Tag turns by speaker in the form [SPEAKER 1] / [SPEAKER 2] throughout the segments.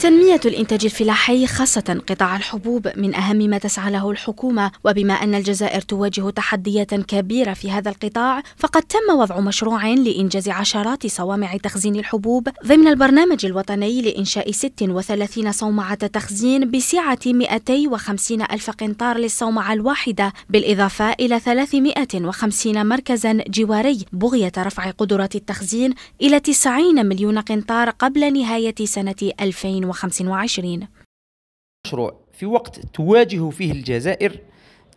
[SPEAKER 1] تنمية الإنتاج الفلاحي خاصة قطاع الحبوب من أهم ما تسعى له الحكومة. وبما أن الجزائر تواجه تحديات كبيرة في هذا القطاع فقد تم وضع مشروع لإنجاز عشرات صوامع تخزين الحبوب ضمن البرنامج الوطني لإنشاء 36 صومعة تخزين بسعة 250 ألف قنطار للصومعة الواحدة بالإضافة إلى 350 مركزا جواري بغية رفع قدرات التخزين إلى 90 مليون قنطار قبل نهاية سنة 2020 2025
[SPEAKER 2] مشروع. في وقت تواجه فيه الجزائر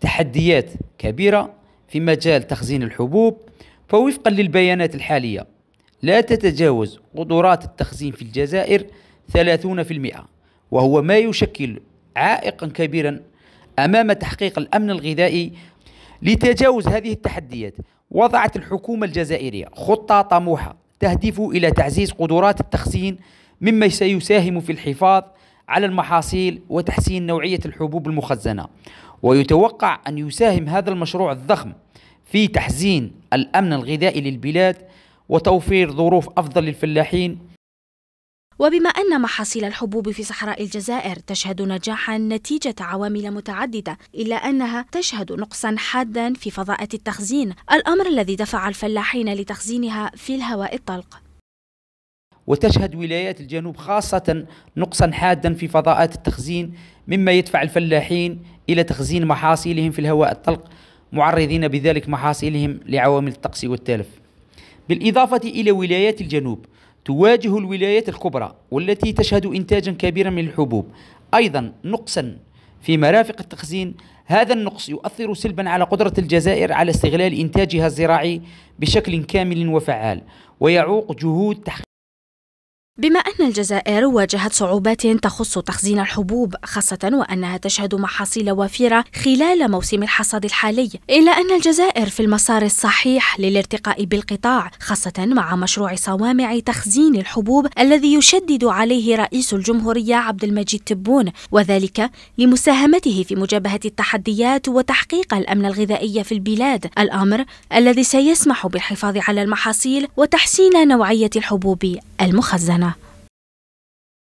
[SPEAKER 2] تحديات كبيرة في مجال تخزين الحبوب فوفقا للبيانات الحالية. لا تتجاوز قدرات التخزين في الجزائر 30% وهو ما يشكل عائقا كبيرا أمام تحقيق الأمن الغذائي لتجاوز هذه التحديات. وضعت الحكومة الجزائرية خطة طموحة تهدف إلى تعزيز قدرات التخزين مما سيساهم في الحفاظ على المحاصيل وتحسين نوعية الحبوب المخزنة. ويتوقع أن يساهم هذا المشروع الضخم في تحسين الأمن الغذائي للبلاد وتوفير ظروف أفضل للفلاحين.
[SPEAKER 1] وبما أن محاصيل الحبوب في صحراء الجزائر تشهد نجاحا نتيجة عوامل متعددة إلا أنها تشهد نقصا حادا في فضاءة التخزين الأمر الذي دفع الفلاحين لتخزينها في الهواء الطلق.
[SPEAKER 2] وتشهد ولايات الجنوب خاصة نقصا حادا في فضاءات التخزين مما يدفع الفلاحين إلى تخزين محاصيلهم في الهواء الطلق معرضين بذلك محاصيلهم لعوامل الطقس والتلف. بالإضافة إلى ولايات الجنوب تواجه الولايات الكبرى والتي تشهد إنتاجا كبيرا من الحبوب. أيضا نقصا في مرافق التخزين هذا النقص يؤثر سلبا على قدرة الجزائر على استغلال إنتاجها الزراعي بشكل كامل وفعال ويعوق جهود تحقيق
[SPEAKER 1] بما أن الجزائر واجهت صعوبات تخص تخزين الحبوب خاصة وأنها تشهد محاصيل وفيرة خلال موسم الحصاد الحالي إلا أن الجزائر في المسار الصحيح للارتقاء بالقطاع خاصة مع مشروع صوامع تخزين الحبوب الذي يشدد عليه رئيس الجمهورية عبد المجيد تبون وذلك لمساهمته في مجابهة التحديات وتحقيق الأمن الغذائي في البلاد الأمر الذي سيسمح بالحفاظ على المحاصيل وتحسين نوعية الحبوب المخزنة.